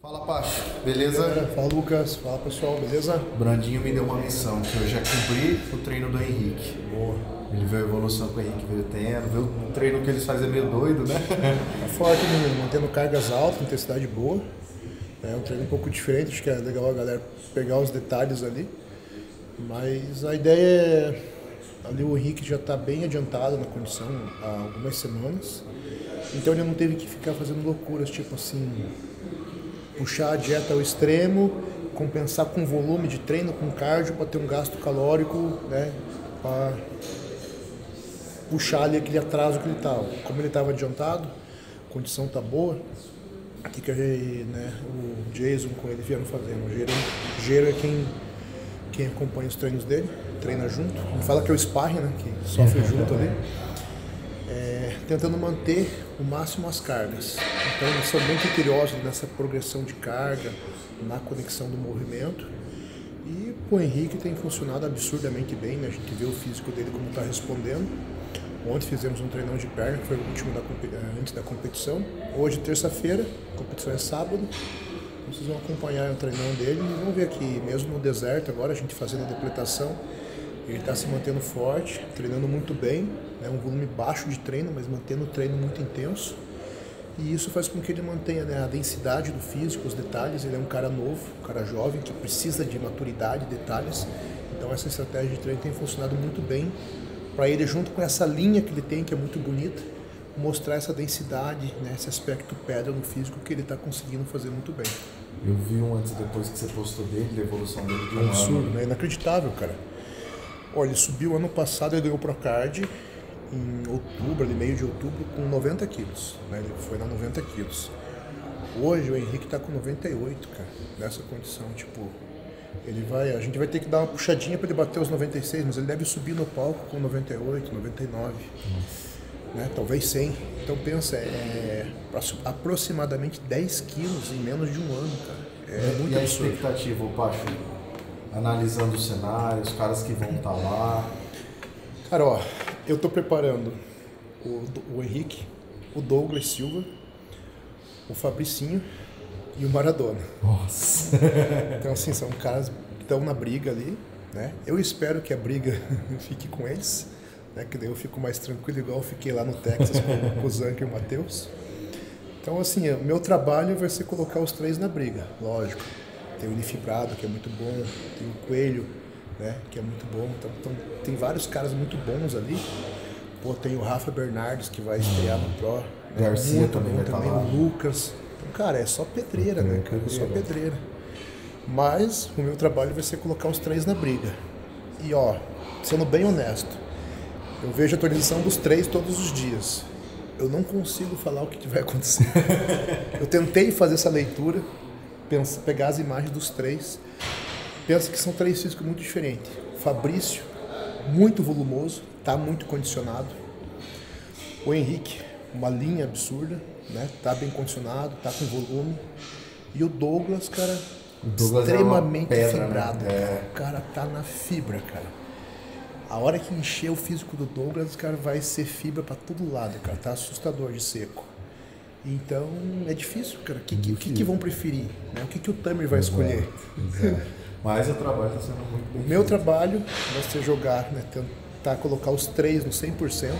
Fala, Pacho. Beleza? Fala, Lucas. Fala, pessoal. Beleza? Brandinho me deu uma missão, que eu já cumpri o treino do Henrique. Boa. Ele viu a evolução que o Henrique veio tendo, viu o treino que eles fazem é meio doido, né? Tá forte, menino. Mantendo cargas altas, intensidade boa. É um treino um pouco diferente, acho que é legal a galera pegar os detalhes ali. Mas a ideia é. Ali o Henrique já está bem adiantado na condição há algumas semanas. Então ele não teve que ficar fazendo loucuras, tipo assim, puxar a dieta ao extremo, compensar com volume de treino, com cardio, para ter um gasto calórico, né? Para puxar ali aquele atraso que ele estava. Como ele estava adiantado, a condição tá boa, o que, que né, o Jason com ele vieram fazendo? O Gero, é quem, quem acompanha os treinos dele, treina junto. Não fala que é o sparring, né? Que sofre junto ali. É, tentando manter o máximo as cargas. Então eles são bem criteriosos nessa progressão de carga, na conexão do movimento. E o Henrique tem funcionado absurdamente bem, né? a gente vê o físico dele como está respondendo. Ontem fizemos um treinão de perna, que foi o último da, eh, antes da competição. Hoje, terça-feira, a competição é sábado. Vocês vão acompanhar o treinão dele e vão ver aqui, mesmo no deserto, agora a gente fazendo a depletação, ele está se mantendo forte, treinando muito bem, né? um volume baixo de treino, mas mantendo o treino muito intenso. E isso faz com que ele mantenha né, a densidade do físico, os detalhes. Ele é um cara novo, um cara jovem que precisa de maturidade, detalhes. Então essa estratégia de treino tem funcionado muito bem para ele, junto com essa linha que ele tem, que é muito bonita, mostrar essa densidade, né, esse aspecto pedra no físico que ele está conseguindo fazer muito bem. Eu vi um antes e depois que você postou dele, da evolução dele de um Absurdo, ano. né? Inacreditável, cara. Olha, ele subiu ano passado, ele ganhou o Procard em outubro, ali meio de outubro, com 90 quilos. Né? Ele foi na 90 quilos. Hoje o Henrique está com 98, cara, nessa condição, tipo, ele vai, a gente vai ter que dar uma puxadinha para ele bater os 96, mas ele deve subir no palco com 98, 99, né? talvez 100. Então pensa, é aproximadamente 10 quilos em menos de um ano, cara. É e, muito e a expectativa, Pacho? Analisando o cenário, os caras que vão estar tá lá. Cara, ó, eu estou preparando o, o Henrique, o Douglas Silva, o Fabricinho e o Maradona. Nossa! Então, assim, são caras que estão na briga ali, né? Eu espero que a briga fique com eles, né? Que daí eu fico mais tranquilo, igual eu fiquei lá no Texas com, com o Zank e o Matheus. Então, assim, o meu trabalho vai ser colocar os três na briga, lógico. Tem o Unifibrado, que é muito bom, tem o Coelho, né? Que é muito bom. Então, então tem vários caras muito bons ali. Pô, tem o Rafa Bernardes, que vai estrear no Pro. Né? Garcia muito também bom vai também, lá. o Lucas. Então, cara, é só pedreira, né? Cara? É só pedreira. Mas o meu trabalho vai ser colocar os três na briga. E ó, sendo bem honesto, eu vejo a atualização dos três todos os dias. Eu não consigo falar o que vai acontecer. eu tentei fazer essa leitura, pensa, pegar as imagens dos três. Pensa que são três físicos muito diferentes. Fabrício, muito volumoso, tá muito condicionado. O Henrique, uma linha absurda, né? Tá bem condicionado, tá com volume. E o Douglas, cara, Douglas é extremamente uma pedra, fibrado. né? É. O cara tá na fibra, cara. A hora que encher o físico do Douglas, cara, vai ser fibra para todo lado, cara. Tá assustador de seco. Então é difícil, cara. O que, que, que, que vão preferir? Né? O que, que o Tamer vai escolher? Exato. Mas o trabalho está sendo muito bem O meu trabalho vai ser jogar, né, tentar colocar os três no 100%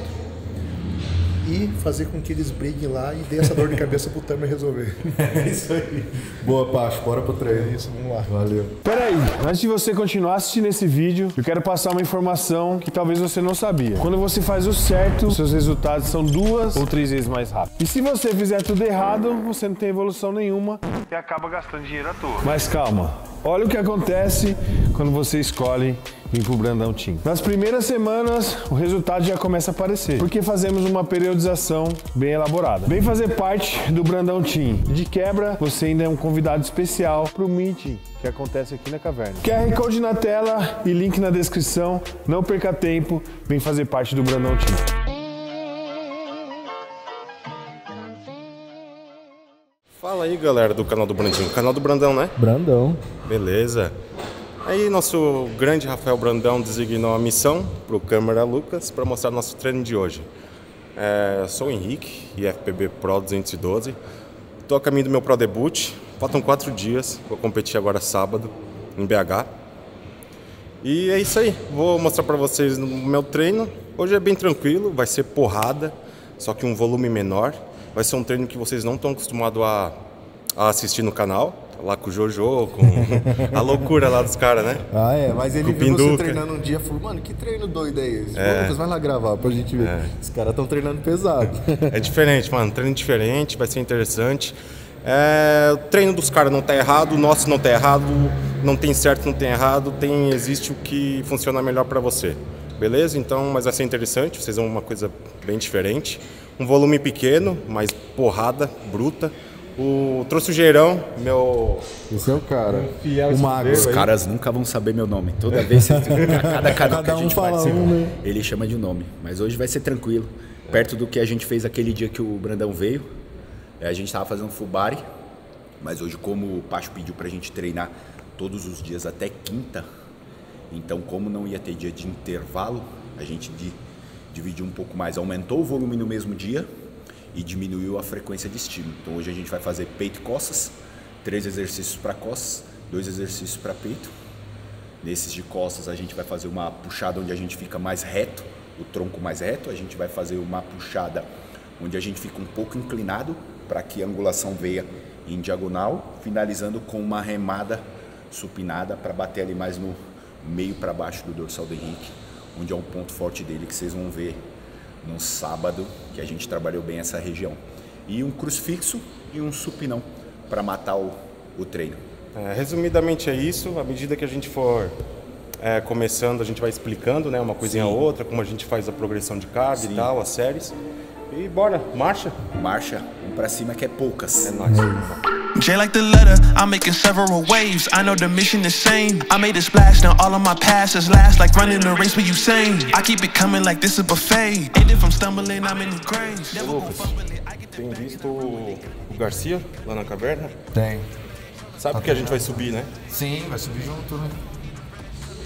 e fazer com que eles briguem lá e dê essa dor de cabeça pro Tamer resolver. É isso aí. Boa, Pacho. Bora pro treino. É isso, vamos lá. Valeu. Peraí, antes de você continuar assistindo esse vídeo, eu quero passar uma informação que talvez você não sabia. Quando você faz o certo, seus resultados são duas ou três vezes mais rápidos. E se você fizer tudo errado, você não tem evolução nenhuma e acaba gastando dinheiro à toa. Mas calma, olha o que acontece quando você escolhe vir pro Brandão Team. Nas primeiras semanas, o resultado já começa a aparecer, porque fazemos uma periodização bem elaborada. Vem fazer parte do Brandão Team. De quebra, você ainda é um convidado especial pro Meeting que acontece aqui na caverna. QR Code na tela e link na descrição. Não perca tempo, vem fazer parte do Brandão Team. Fala aí, galera do canal do Brandinho. Canal do Brandão, né? Brandão. Beleza. Aí, nosso grande Rafael Brandão designou a missão para o câmera Lucas para mostrar nosso treino de hoje. É, sou o Henrique, IFPB Pro 212. Estou a caminho do meu Pro Debut. Faltam quatro dias. Vou competir agora sábado em BH. E é isso aí. Vou mostrar para vocês no meu treino. Hoje é bem tranquilo, vai ser porrada, só que um volume menor. Vai ser um treino que vocês não estão acostumados a, a assistir no canal. Lá com o Jojo, com a loucura lá dos caras, né? Ah, é, mas ele viu você treinando um dia e falou, mano, que treino doido é esse? Ô, Lucas, vai lá gravar pra gente ver. Os caras estão treinando pesado. É diferente, mano. Treino diferente, vai ser interessante. É, o treino dos caras não tá errado, o nosso não tá errado, não tem certo, não tem errado, tem existe o que funciona melhor para você. Beleza? Então, mas vai ser interessante, vocês vão uma coisa bem diferente. Um volume pequeno, mas porrada, bruta. O, trouxe o Geirão, meu Esse é o cara. fiel o mago. Os caras nunca vão saber meu nome. Toda vez, vocês- cada canal que a um gente fala participa, um, né? ele chama de nome. Mas hoje vai ser tranquilo. Perto do que a gente fez aquele dia que o Brandão veio. É, A gente tava fazendo fubari. Mas hoje, como o Pacho pediu pra gente treinar todos os dias até quinta, então como não ia ter dia de intervalo, a gente di- dividiu um pouco mais. Aumentou o volume no mesmo dia e diminuiu a frequência de estímulo. Então hoje a gente vai fazer peito e costas, três exercícios para costas, dois exercícios para peito. Nesses de costas a gente vai fazer uma puxada onde a gente fica mais reto, o tronco mais reto. A gente vai fazer uma puxada onde a gente fica um pouco inclinado para que a angulação veia em diagonal, finalizando com uma remada supinada para bater ali mais no meio para baixo do dorsal do Henrique, onde é um ponto forte dele que vocês vão ver no sábado, que a gente trabalhou bem essa região. E um crucifixo e um supinão para matar o, o treino. É, resumidamente é isso. À medida que a gente for é, começando, a gente vai explicando, né, uma coisinha a outra, como a gente faz a progressão de carga e tal, as séries. E bora, marcha. Marcha, um para cima que é poucas. É nóis. J like the letter, I'm making several waves. I know the mission is same. I made a splash, now all of my passes last like running a race with Usain. I keep it coming like this a buffet. And if I'm stumbling, I'm in the grave. Never gon' fumble it, I get the Tem visto o Garcia lá na caverna? Tem. Sabe que a gente vai subir, né? Sim, vai subir junto, né?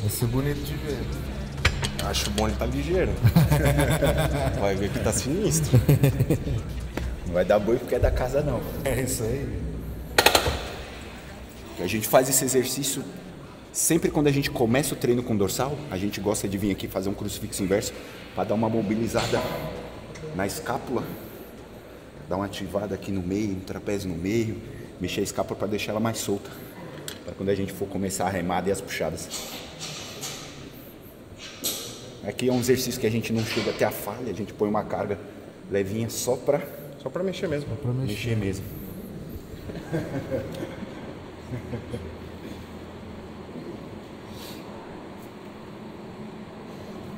Vai ser bonito de ver. Acho bom ele tá ligeiro. Vai ver que tá sinistro. Não vai dar boi porque é da casa não. É isso aí. A gente faz esse exercício sempre quando a gente começa o treino com dorsal, a gente gosta de vir aqui fazer um crucifixo inverso para dar uma mobilizada na escápula, dar uma ativada aqui no meio, no trapézio no meio, mexer a escápula para deixar ela mais solta, para quando a gente for começar a remada e as puxadas. Aqui é um exercício que a gente não chega até a falha, a gente põe uma carga levinha só para Só pra mexer mesmo. mexer mesmo.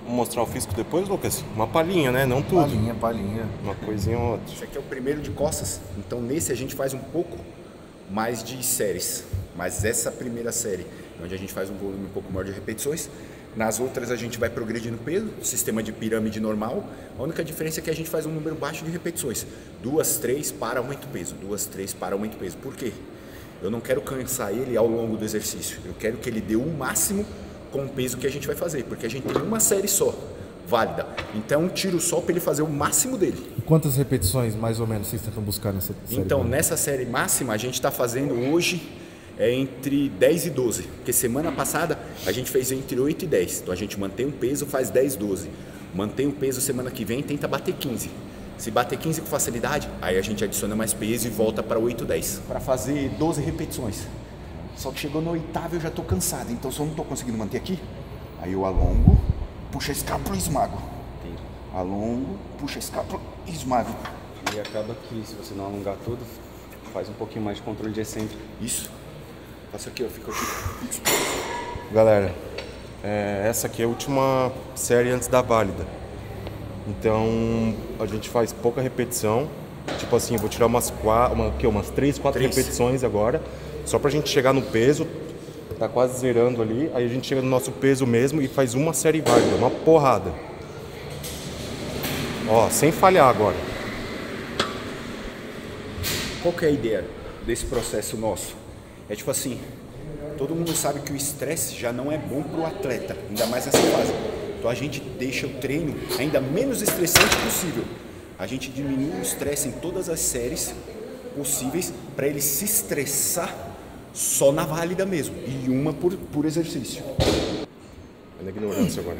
Vamos mostrar o físico depois, Lucas? Uma palhinha, né? Não tudo. Palhinha, palhinha. Uma coisinha ou outra. Esse aqui é o primeiro de costas, então nesse a gente faz um pouco mais de séries. Mas essa primeira série, onde a gente faz um volume um pouco maior de repetições, nas outras a gente vai progredindo peso, sistema de pirâmide normal. A única diferença é que a gente faz um número baixo de repetições. Duas, três, para, aumenta o peso. Duas, três, para, aumenta o peso. Por quê? Eu não quero cansar ele ao longo do exercício. Eu quero que ele dê o máximo com o peso que a gente vai fazer, porque a gente tem uma série só, válida. Então, tiro só para ele fazer o máximo dele. Quantas repetições, mais ou menos, vocês tentam buscar nessa série? Então, nessa série máxima, a gente está fazendo hoje é entre 10 e 12. Porque semana passada a gente fez entre 8 e 10. Então a gente mantém o peso, faz 10, 12. Mantém o peso semana que vem tenta bater 15. Se bater 15 com facilidade, aí a gente adiciona mais peso e volta para 8, 10. Para fazer 12 repetições. Só que chegou no oitavo eu já estou cansado, então se eu não estou conseguindo manter aqui, aí eu alongo, puxo a escápula e esmago. Alongo, puxo a escápula e esmago. E acaba que se você não alongar tudo, faz um pouquinho mais de controle de excêntrico. Isso. Faço aqui, ó, fico aqui. Galera, é, essa aqui é a última série antes da válida. Então a gente faz pouca repetição. Tipo assim, eu vou tirar umas, quatro, uma, que, umas três, quatro Três. repetições agora. Só pra gente chegar no peso. Tá quase zerando ali. Aí a gente chega no nosso peso mesmo e faz uma série válida, uma porrada. Ó, sem falhar agora. Qual que é a ideia desse processo nosso? É tipo assim, todo mundo sabe que o estresse já não é bom para o atleta, ainda mais nessa fase. Então a gente deixa o treino ainda menos estressante possível. A gente diminui o estresse em todas as séries possíveis para ele se estressar só na válida mesmo. E uma por, por exercício. Vai na ignorância agora.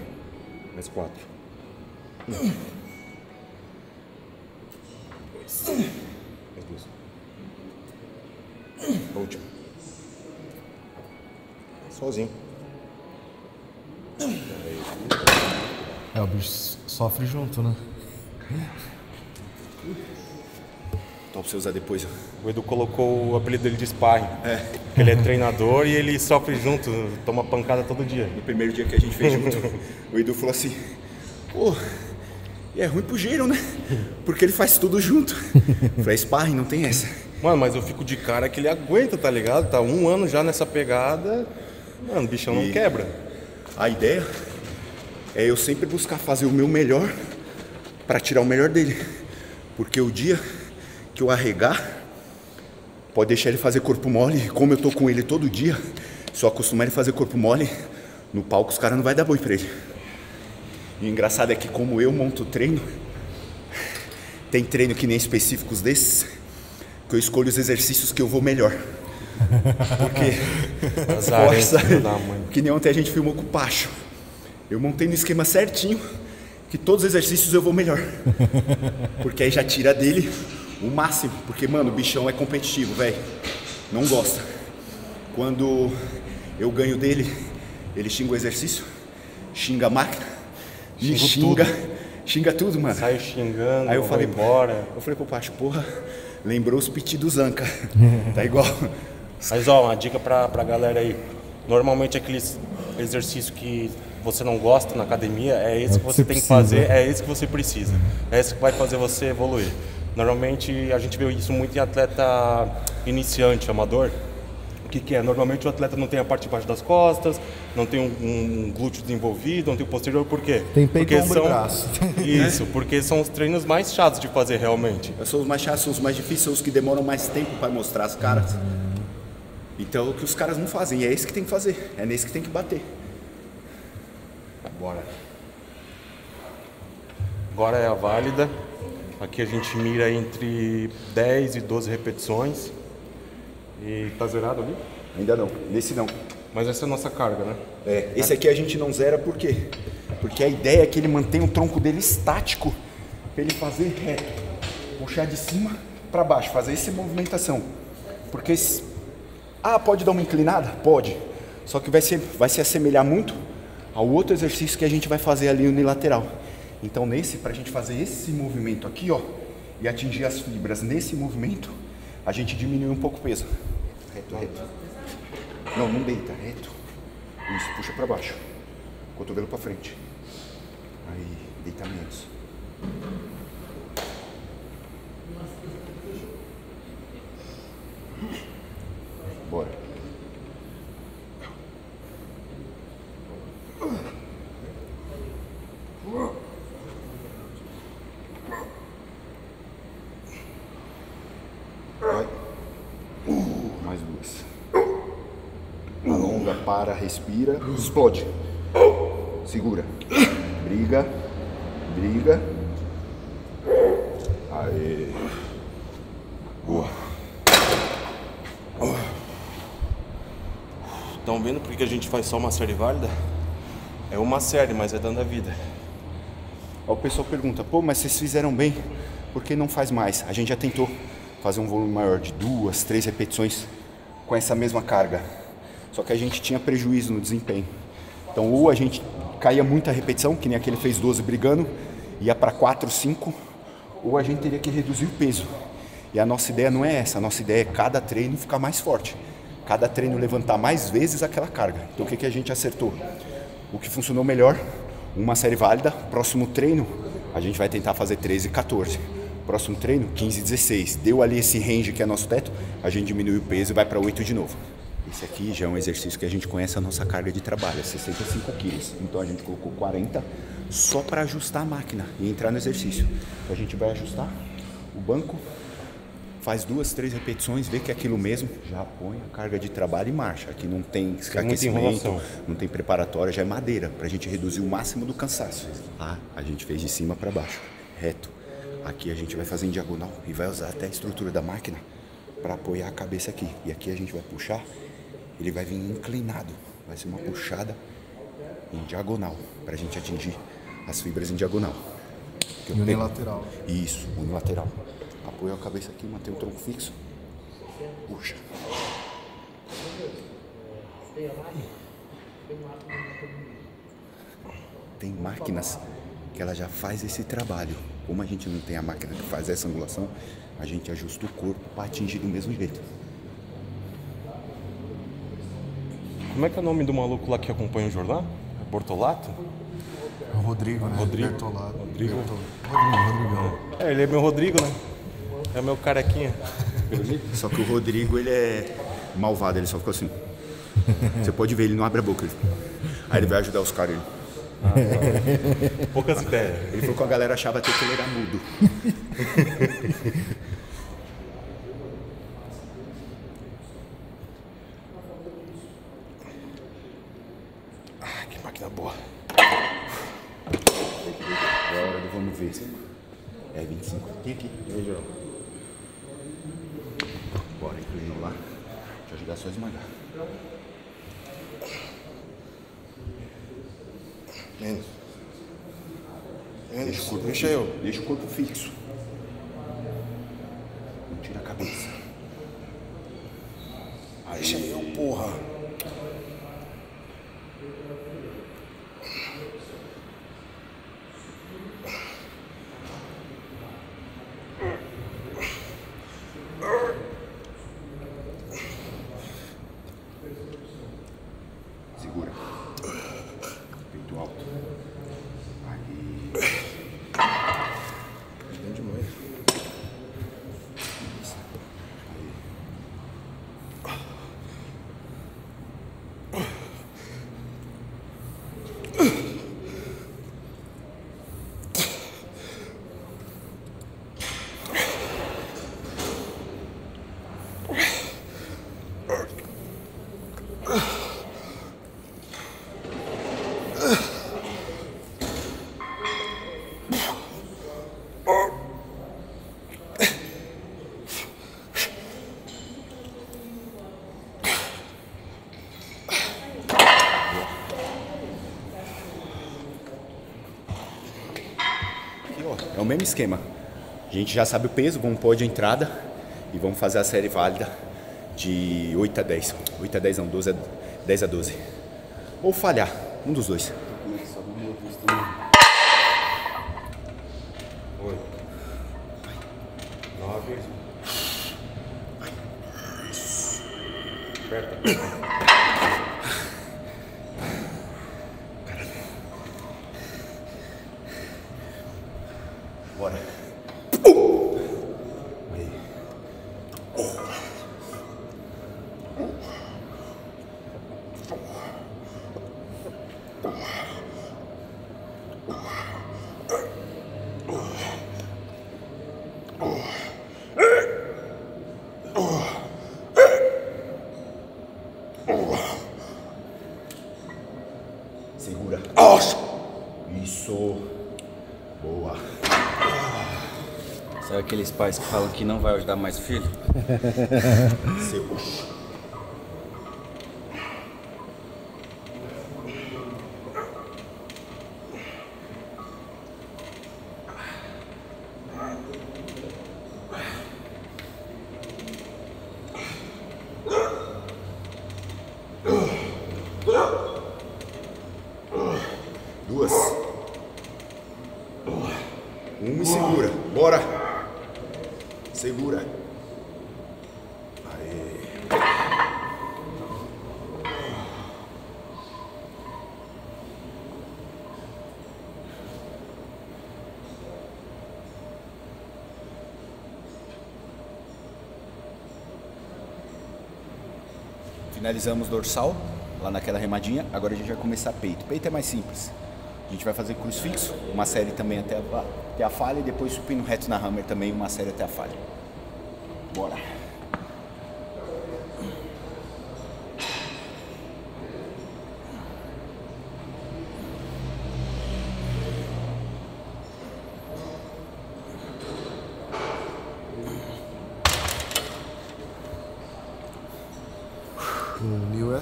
Mais quatro. Um. Dois. Mais duas. A última. Sozinho. É, o bicho sofre junto, né? Então pra você usar depois. O Edu colocou o apelido dele de sparring. É. Porque ele é treinador e ele sofre junto, toma pancada todo dia. No primeiro dia que a gente fez junto, o Edu falou assim, pô, e é ruim pro Giro, né? Porque ele faz tudo junto. Eu falei, sparring, não tem essa. Mano, mas eu fico de cara que ele aguenta, tá ligado? Tá um ano já nessa pegada. Mano, o bichão não E- quebra. A ideia é eu sempre buscar fazer o meu melhor para tirar o melhor dele. Porque o dia que eu arregar, pode deixar ele fazer corpo mole, como eu tô com ele todo dia, eu acostumar ele fazer corpo mole, no palco os caras não vai dar boi pra ele. E o engraçado é que como eu monto treino, tem treino que nem específicos desses, que eu escolho os exercícios que eu vou melhor. Porque força, que nem ontem a gente filmou com o Pacho. Eu montei no esquema certinho que todos os exercícios eu vou melhor. Porque aí já tira dele o máximo. Porque, mano, o bichão é competitivo, velho. Não gosta. Quando eu ganho dele, ele xinga o exercício, xinga a máquina, me Xingo xinga, tudo. xinga tudo, mano. Saiu xingando, Aí eu falei, embora. Eu falei pro Pacho, porra, lembrou os piti do Zanca. tá igual. Mas ó, uma dica pra, pra galera aí. Normalmente aqueles exercícios que você não gosta na academia, é esse É que que você você tem que precisa. fazer, é esse que você precisa. É esse que vai fazer você evoluir. Normalmente a gente vê isso muito em atleta iniciante, amador. O que, que é? Normalmente o atleta não tem a parte de baixo das costas, não tem um, um glúteo desenvolvido, não tem o posterior, por quê? Tem peito, porque e são... braço. Isso, porque são os treinos mais chatos de fazer realmente. São os mais chatos, são os mais difíceis, são os que demoram mais tempo para mostrar as caras. Então, o que os caras não fazem, e é esse que tem que fazer, é nesse que tem que bater. Bora. Agora é a válida. Aqui a gente mira entre 10 e 12 repetições. E tá zerado ali? Ainda não, nesse não. Mas essa é a nossa carga, né? É, esse aqui a gente não zera por quê? Porque a ideia é que ele mantenha o tronco dele estático para ele fazer reto, puxar de cima para baixo, fazer essa movimentação. Porque ah, pode dar uma inclinada? Pode. Só que vai se, vai se assemelhar muito ao outro exercício que a gente vai fazer ali unilateral. Então nesse, para a gente fazer esse movimento aqui, ó, e atingir as fibras nesse movimento, a gente diminui um pouco o peso. Reto, reto. Não, não deita, reto. Isso, puxa para baixo. Cotovelo para frente. Aí, deita menos. Bora. Vai. Mais duas. Alonga, para, respira, explode. Segura. Briga. Briga. Aê. Boa. Estão vendo por que a gente faz só uma série válida? É uma série, mas é dando a vida. Aí o pessoal pergunta, pô, mas vocês fizeram bem, por que não faz mais? A gente já tentou fazer um volume maior de duas, três repetições com essa mesma carga. Só que a gente tinha prejuízo no desempenho. Então ou a gente caía muita repetição, que nem aquele fez 12 brigando, ia para 4, 5, ou a gente teria que reduzir o peso. E a nossa ideia não é essa, a nossa ideia é cada treino ficar mais forte. Cada treino levantar mais vezes aquela carga. Então o que, que a gente acertou? O que funcionou melhor, uma série válida. Próximo treino, a gente vai tentar fazer 13 e 14. Próximo treino, 15 e 16. Deu ali esse range que é nosso teto, a gente diminui o peso e vai para 8 de novo. Esse aqui já é um exercício que a gente conhece a nossa carga de trabalho, é 65 quilos. Então a gente colocou 40 só para ajustar a máquina e entrar no exercício. Então a gente vai ajustar o banco, faz duas, três repetições, vê que é aquilo mesmo, já põe a carga de trabalho e marcha. Aqui não tem muita aquecimento, não tem preparatória, já é madeira, para a gente reduzir o máximo do cansaço. Lá a gente fez de cima para baixo, reto. Aqui a gente vai fazer em diagonal e vai usar até a estrutura da máquina para apoiar a cabeça aqui. E aqui a gente vai puxar, ele vai vir inclinado. Vai ser uma puxada em diagonal, para a gente atingir as fibras em diagonal. Que pego- Unilateral. Isso, unilateral. Apoio a cabeça aqui, mantém o tronco fixo. Puxa. Tem máquinas que ela já faz esse trabalho. Como a gente não tem a máquina que faz essa angulação, a gente ajusta o corpo para atingir do mesmo jeito. Como é que é o nome do maluco lá que acompanha o jornal? É Bortolato? O Rodrigo, né? Rodrigo. Bertolato. Rodrigo. Bertol- Rodrigo, Rodrigão. É, ele é meu Rodrigo, né? É meu carequinha. Só que o Rodrigo, ele é malvado, ele só ficou assim. Você pode ver, ele não abre a boca. ele- Aí ele vai ajudar os caras. Ele, Poucas ideias. ele falou que a galera achava até que ele era mudo. Ah, que máquina boa. É a hora do vamos ver. É 25. Tem aqui. Bora, inclinou lá. Deixa eu ajudar só a esmagar. Menos. Deixa o corpo Deixa fixo. eu. Deixa o corpo fixo. Não tira a cabeça. Deixa eu, porra. Segura. Peito alto. Aí. Bem demais. Aqui, ó, é o mesmo esquema. A gente já sabe o peso, vamos pôr de entrada e vamos fazer a série válida de 8 a 10. 8 a 10 não, 12 a, 10 a 12. Ou falhar, um dos dois. Nove. Aperta. Bora. Aí. Segura. Isso. Boa. Sabe aqueles pais que falam que não vai ajudar mais o filho? Seu. Duas. Uma e segura. Bora. Segura. Aê. Finalizamos dorsal, lá naquela remadinha. Agora a gente vai começar peito. Peito é mais simples. A gente vai fazer crucifixo, uma série também até a, até a falha e depois supino reto na hammer também, uma série até a falha. Bora.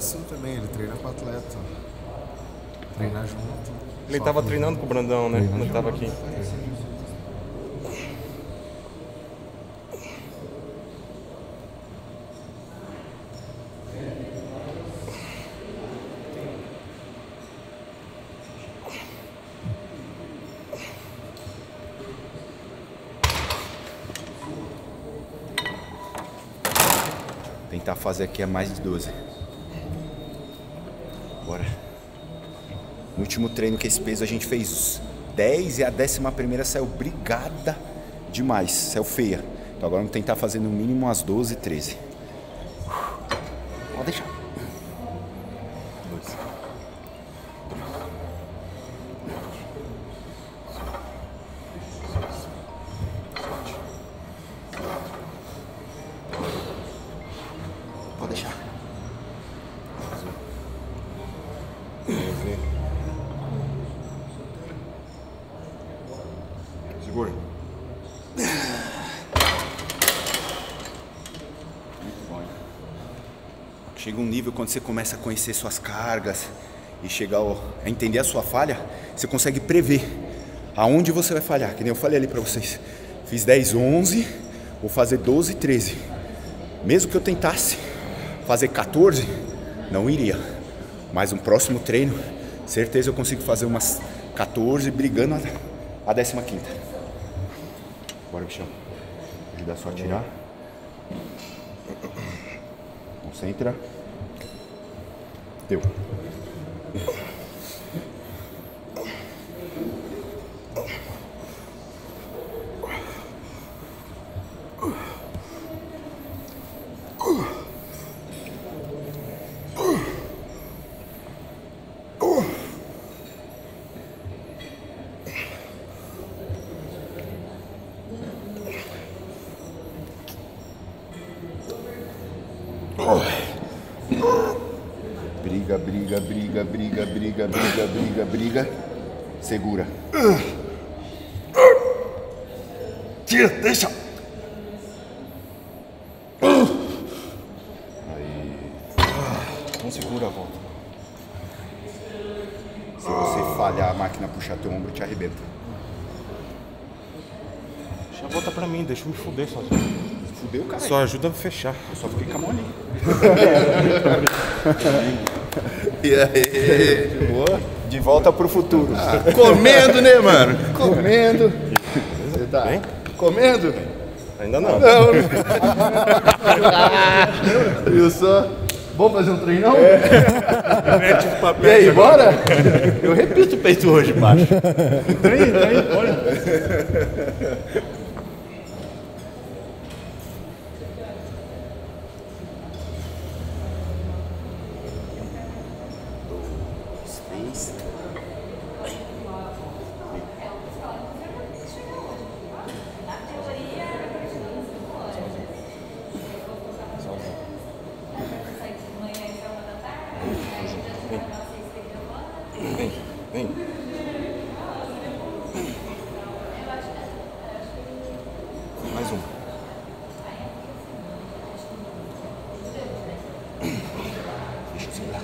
Assim também, ele treina com o atleta. Treina junto. Ele tava treinando com o Brandão, né? Quando ele tava aqui. Tentar fazer aqui a mais de 12. Bora. No último treino que esse peso a gente fez os 10 e a décima primeira saiu brigada demais, saiu feia. Então agora vamos tentar fazer no mínimo umas 12, 13. Pode deixar. Chega um nível quando você começa a conhecer suas cargas e chegar a entender a sua falha, você consegue prever aonde você vai falhar. Que nem eu falei ali pra vocês. Fiz 10, 11, vou fazer 12, 13. Mesmo que eu tentasse fazer 14, não iria. Mas um próximo treino, certeza eu consigo fazer umas 14 brigando a, a 15 quinta. Bora, bichão. Ajudar só a tirar. Concentra. Deu. Briga, briga, briga, briga, briga, briga, briga. Segura. Tira, deixa. Aí. Não segura a volta. Se você falhar, a máquina puxar teu ombro, te arrebenta. Deixa a volta pra mim, deixa eu me fuder sozinho. Fudeu, cara. Só ajuda a fechar. Eu só fiquei com a mão ali. E aí? Boa? De volta pro futuro. Comendo, né, mano? Comendo. Você tá Hein? comendo? Ainda não. Viu só? Vamos fazer um treinão? Mete o E papel. aí, bora? Eu repito o peito hoje, macho. Treine, treine, olha. Deixa eu segurar.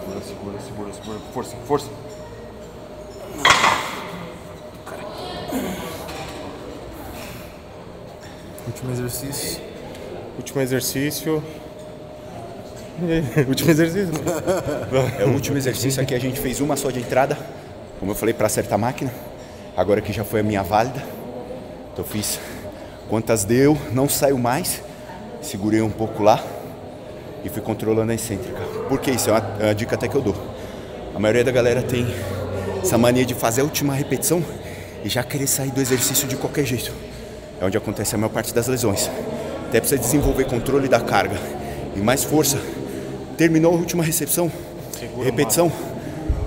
Segura, segura, segura, segura. Força, força. Último exercício. Último exercício. Último exercício. É o último exercício aqui, a gente fez uma só de entrada, como eu falei, para acertar a máquina. Agora que já foi a minha válida, então eu fiz quantas deu, não saiu mais, segurei um pouco lá e fui controlando a excêntrica. Por que isso? É uma, é uma dica até que eu dou. A maioria da galera tem essa mania de fazer a última repetição e já querer sair do exercício de qualquer jeito. É onde acontece a maior parte das lesões. Até precisa desenvolver controle da carga e mais força. Terminou a última recepção, repetição,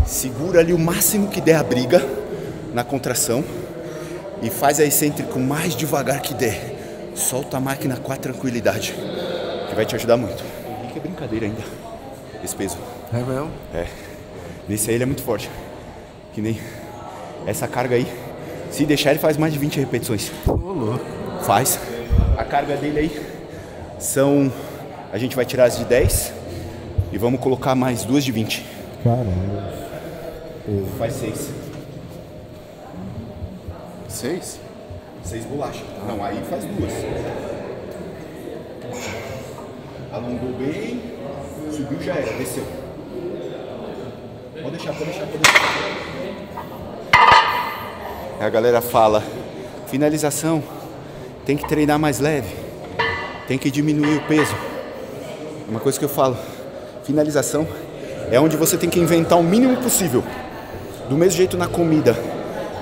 segura ali o máximo que der a briga na contração e faz a excêntrica o mais devagar que der. Solta a máquina com a tranquilidade, que vai te ajudar muito. Henrique é brincadeira ainda, esse peso. É mesmo? É. Nesse aí ele é muito forte. Que nem essa carga aí. Se deixar, ele faz mais de 20 repetições. Faz. A carga dele aí são A gente vai tirar as de 10 e vamos colocar mais duas de 20. Caramba. Faz seis. Seis? Seis bolachas. Não, aí faz duas. Alongou bem, subiu já era, desceu. Pode deixar, pode deixar, pode deixar. A galera fala, finalização, tem que treinar mais leve, tem que diminuir o peso. Uma coisa que eu falo, finalização é onde você tem que inventar o mínimo possível. Do mesmo jeito na comida,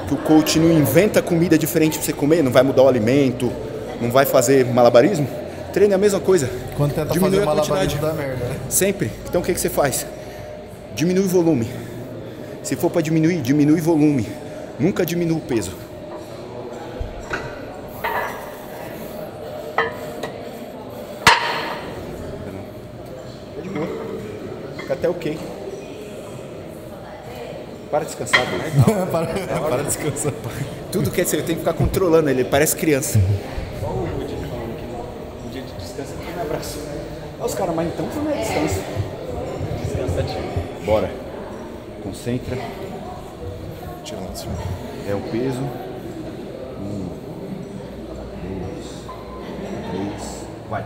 que o coach não inventa comida diferente para você comer, não vai mudar o alimento, não vai fazer malabarismo, treine a mesma coisa. Quando tenta Diminui fazer a quantidade. dá merda, né? Sempre. Então o que, que você faz? Diminui o volume. Se for para diminuir, diminui o volume. Nunca diminua o peso. De. Fica até ok. Para de descansar, para, para descansar. Tudo que é eu tenho que ficar controlando ele parece criança. Igual o Woody falando que no dia de descanso ele tem um abraço. Olha os caras, mas então foi na descanso. Descansa, tio. Bora. Concentra. Tira lá de cima. É o peso. Um, dois, três, vai.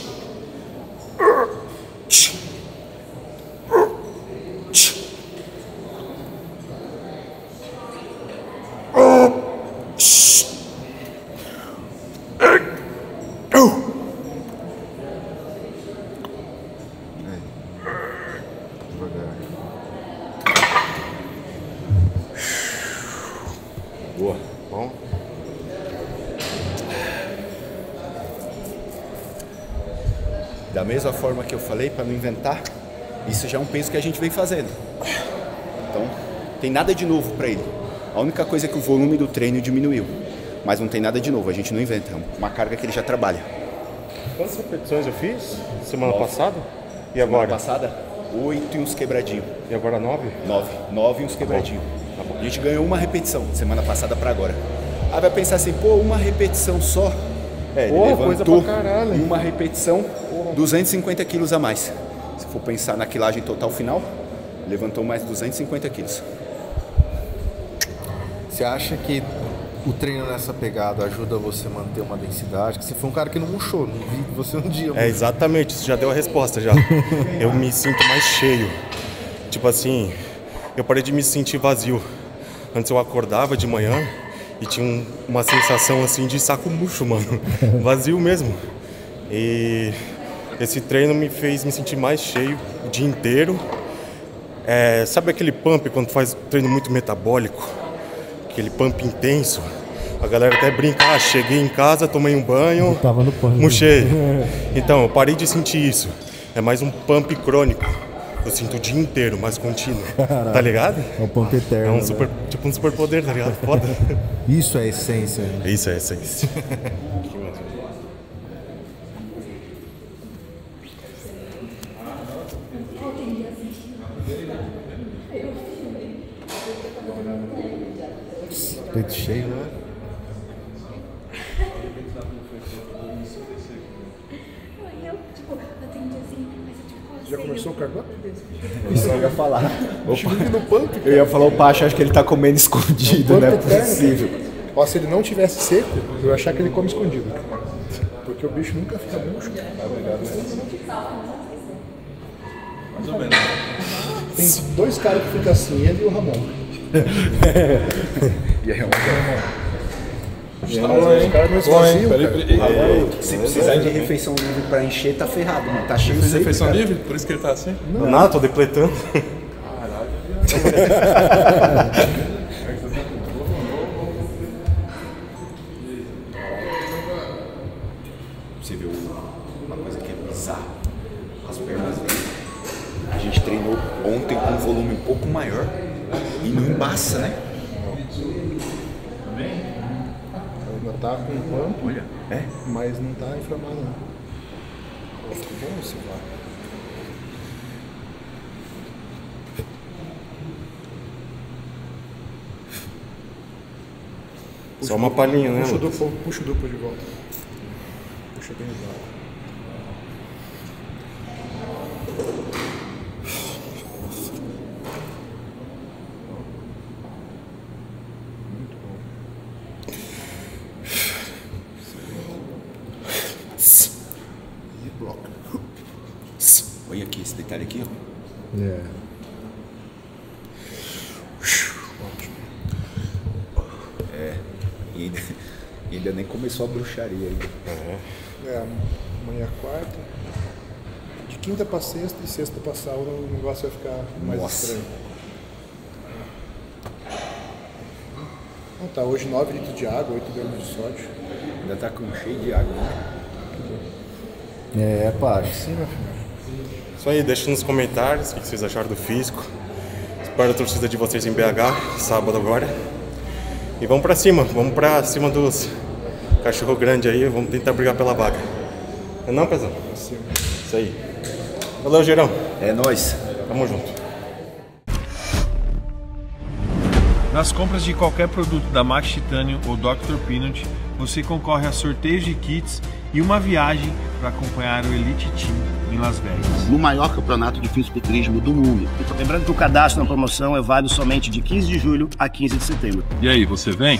Devagar. Boa. Bom? Da mesma forma que eu falei, para não inventar, isso já é um peso que a gente vem fazendo. Então, tem nada de novo para ele. A única coisa é que o volume do treino diminuiu. Mas não tem nada de novo, a gente não inventa. É uma carga que ele já trabalha. Quantas repetições eu fiz? Semana Nove. passada? E Semana agora? passada, oito e uns quebradinhos. E agora nove? Nove. Nove e uns quebradinhos. Tá bom. A gente ganhou uma repetição, semana passada para agora. Aí vai pensar assim, pô, uma repetição só. É, ele Porra, levantou caralho. em uma repetição 250 quilos a mais. Se for pensar na quilagem total final, levantou mais 250 quilos. Você acha que o treino nessa pegada ajuda você a manter uma densidade? Que você foi um cara que não murchou, não vi você um dia. É, exatamente, isso já deu a resposta já. eu me sinto mais cheio. Tipo assim, eu parei de me sentir vazio. Antes eu acordava de manhã e tinha um- uma sensação assim de saco murcho, mano. Vazio mesmo. E esse treino me fez me sentir mais cheio o dia inteiro. É, sabe aquele pump quando faz treino muito metabólico? Aquele pump intenso? A galera até brinca, ah, cheguei em casa, tomei um banho, tava no pump. murchei. Então, eu parei de sentir isso. É mais um pump crônico. Eu sinto o dia inteiro, mais contínuo. Tá ligado? É o pump É eterno. um super, tipo um super poder, tá ligado? Foda. né? Isso é a essência. Isso é essência. Peito cheio, né? Eu, tipo, atendi assim, mas eu tipo, Já começou o cardápio? Isso eu ia falar. Vive no pump, Eu ia falar o Pacho, acho que ele tá comendo escondido, não é eterno. possível. Ó, se ele não tivesse seco, eu ia achar que ele come escondido. Porque o bicho nunca fica murcho. Tem dois caras que ficam assim, ele e o Ramon. E aí, é um Os caras não cara. Se precisar de refeição livre pra encher, tá ferrado, mano. Tá cheio sempre, refeição cara. livre? Por isso que ele tá assim? Nada, tô depletando. Você viu uma coisa que é bizarra. As pernas dele. A gente treinou ontem com um volume um pouco maior e não embaça, né? Tá com pump, Olha, é. mas não tá inflamado não. Pô, ficou bom VAR. Só uma palhinha, né, Puxa o duplo, puxa o duplo de volta. Puxa bem o VAR. Muito bom. E bloco. Olha aqui esse detalhe aqui, ó. É. E ainda, e ainda nem começou a bruxaria ainda. É, amanhã é quarta. De quinta pra sexta e sexta pra sábado o negócio vai ficar mais Nossa. estranho. Então tá, hoje 9 litros de água, 8 gramas de sódio. Ainda tá com cheio de água, né? É, Pacho. Sim, meu filho. Isso aí, deixa nos comentários o que vocês acharam do físico. Espero a torcida de vocês em BH, sábado agora. E vamos pra cima, vamos pra cima dos cachorro grande aí, vamos tentar brigar pela vaga. Não é não, Pezão? Isso aí. Valeu, Gerão. É nóis. Tamo junto. Nas compras de qualquer produto da Max Titanium ou Dr. Peanut, você concorre a sorteios de kits e uma viagem para acompanhar o Elite Team em Las Vegas. no maior campeonato de fisiculturismo do mundo. Lembrando que o cadastro na promoção é válido somente de 15 de julho a 15 de setembro. E aí, você vem?